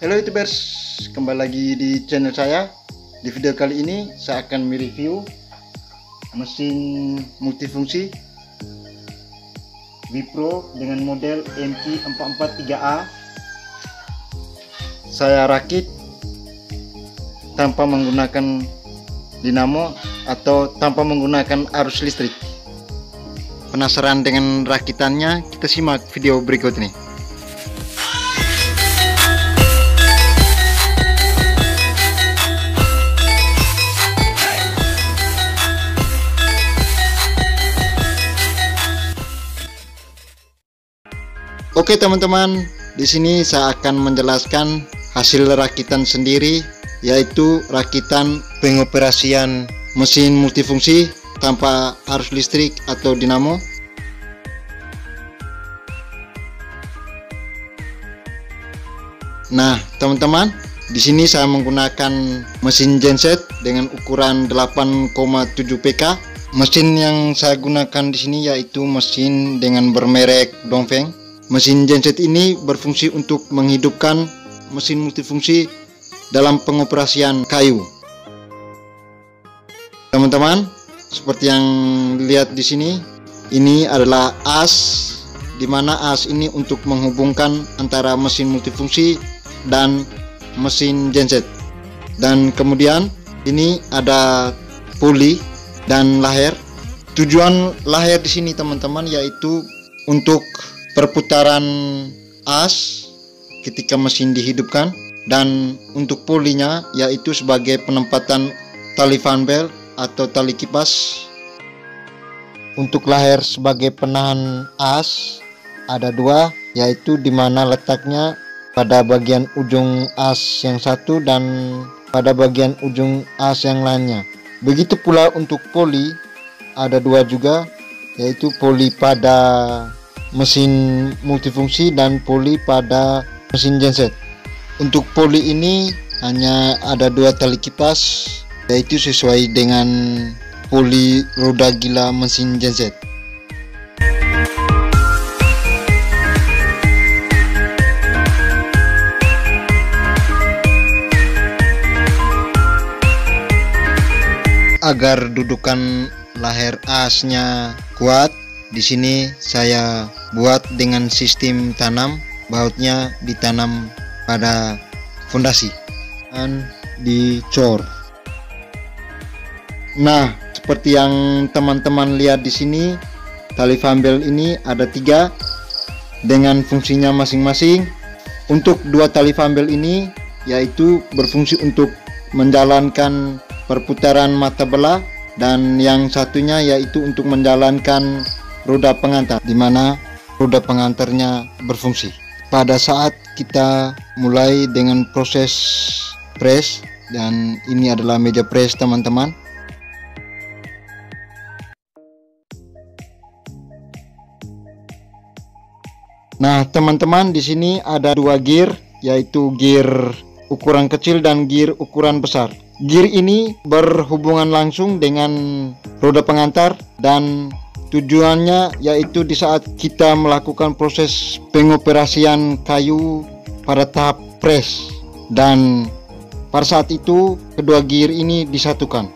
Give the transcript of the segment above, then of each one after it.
Halo youtubers, kembali lagi di channel saya. Di video kali ini saya akan mereview mesin multifungsi Wipro dengan model MT443A Saya rakit tanpa menggunakan dinamo atau tanpa menggunakan arus listrik. Penasaran dengan rakitannya? Kita simak video berikut ini Oke teman-teman, di sini saya akan menjelaskan hasil rakitan sendiri yaitu rakitan pengoperasian mesin multifungsi tanpa arus listrik atau dinamo. Nah, teman-teman, di sini saya menggunakan mesin genset dengan ukuran 8,7 PK. Mesin yang saya gunakan di sini yaitu mesin dengan bermerek Dongfeng Mesin genset ini berfungsi untuk menghidupkan mesin multifungsi dalam pengoperasian kayu. Teman-teman, seperti yang lihat di sini, ini adalah as di mana as ini untuk menghubungkan antara mesin multifungsi dan mesin genset. Dan kemudian ini ada puli dan lahir. Tujuan lahir di sini teman-teman yaitu untuk perputaran as ketika mesin dihidupkan dan untuk pulinya yaitu sebagai penempatan tali fan belt atau tali kipas. Untuk lahir sebagai penahan as ada dua yaitu di mana letaknya pada bagian ujung as yang satu dan pada bagian ujung as yang lainnya. Begitu pula untuk poli ada dua juga yaitu poli pada mesin multifungsi dan poli pada mesin genset. Untuk poli ini hanya ada dua tali kipas yaitu sesuai dengan poli roda gila mesin genset. Agar dudukan lahir asnya kuat, di sini saya buat dengan sistem tanam bautnya ditanam pada fondasi dan dicor. Nah, seperti yang teman-teman lihat di sini, tali fambel ini ada tiga dengan fungsinya masing-masing. Untuk dua tali fambel ini yaitu berfungsi untuk menjalankan perputaran mata belah dan yang satunya yaitu untuk menjalankan roda pengantar di mana roda pengantarnya berfungsi. Pada saat kita mulai dengan proses press dan ini adalah meja press teman-teman. Nah, teman-teman di sini ada dua gear yaitu gear ukuran kecil dan gear ukuran besar. Gear ini berhubungan langsung dengan roda pengantar dan Tujuannya yaitu di saat kita melakukan proses pengoperasian kayu pada tahap press dan pada saat itu kedua gear ini disatukan.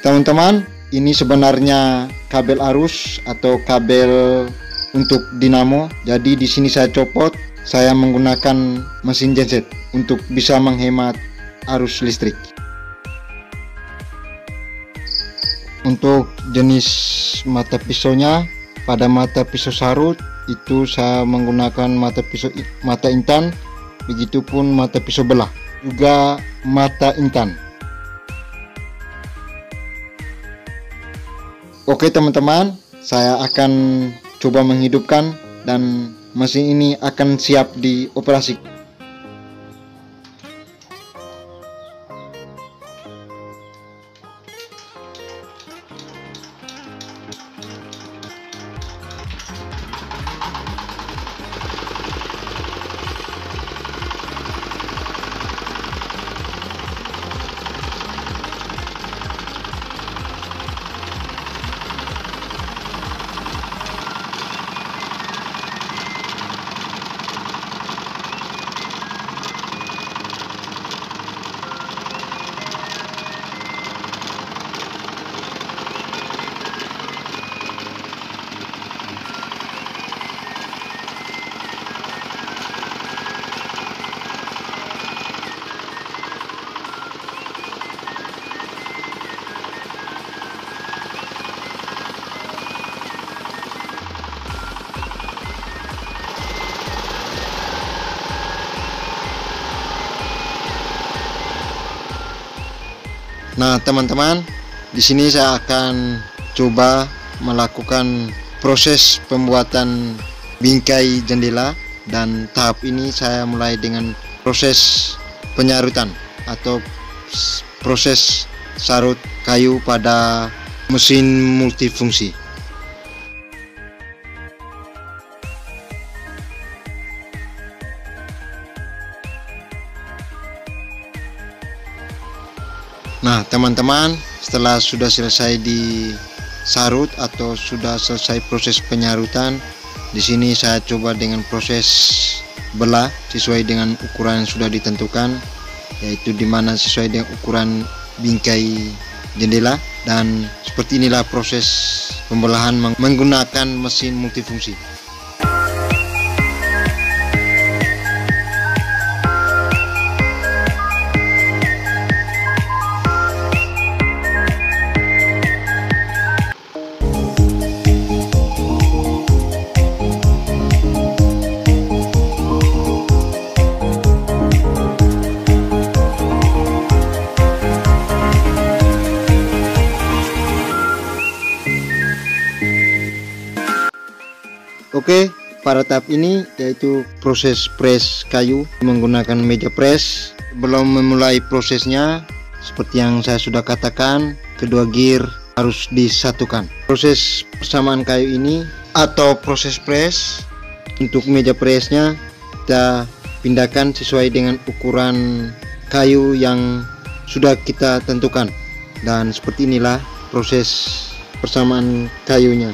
Teman-teman, ini sebenarnya kabel arus atau kabel untuk dinamo. Jadi di sini saya copot saya menggunakan mesin genset untuk bisa menghemat arus listrik. Untuk jenis mata pisaunya, pada mata pisau sarut itu saya menggunakan mata pisau mata intan, begitupun mata pisau belah, juga mata intan. Oke teman-teman, saya akan coba menghidupkan dan mesin ini akan siap dioperasikan Nah, teman-teman, di sini saya akan coba melakukan proses pembuatan bingkai jendela dan tahap ini saya mulai dengan proses penyarutan atau proses sarut kayu pada mesin multifungsi. Nah, teman-teman, setelah sudah selesai disarut atau sudah selesai proses penyarutan, di sini saya coba dengan proses belah sesuai dengan ukuran yang sudah ditentukan, yaitu di mana sesuai dengan ukuran bingkai jendela dan seperti inilah proses pembelahan menggunakan mesin multifungsi. Oke, pada tahap ini yaitu proses press kayu menggunakan meja press. Belum memulai prosesnya, seperti yang saya sudah katakan, kedua gear harus disatukan. Proses persamaan kayu ini atau proses press untuk meja pressnya kita pindahkan sesuai dengan ukuran kayu yang sudah kita tentukan dan seperti inilah proses persamaan kayunya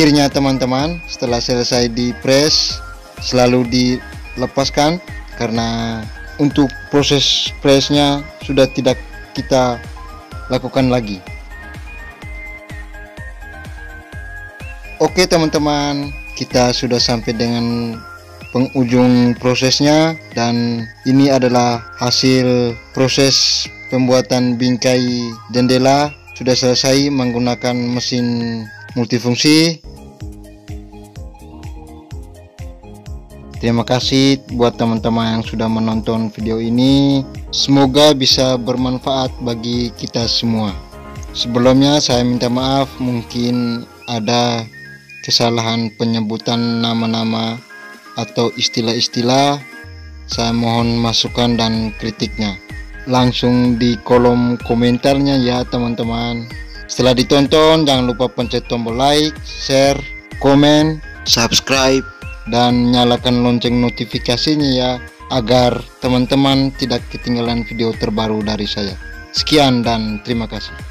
gearnya teman-teman setelah selesai di press selalu dilepaskan karena untuk proses pressnya sudah tidak kita lakukan lagi. Oke teman-teman kita sudah sampai dengan penghujung prosesnya dan ini adalah hasil proses pembuatan bingkai jendela. Sudah selesai menggunakan mesin multifungsi Terima kasih buat teman-teman yang sudah menonton video ini. Semoga bisa bermanfaat bagi kita semua. Sebelumnya saya minta maaf mungkin ada kesalahan penyebutan nama-nama atau istilah-istilah. Saya mohon masukan dan kritiknya. Langsung di kolom komentarnya ya teman-teman. Setelah ditonton, jangan lupa pencet tombol like, share, komen, subscribe, dan nyalakan lonceng notifikasinya ya, agar teman-teman tidak ketinggalan video terbaru dari saya. Sekian dan terima kasih.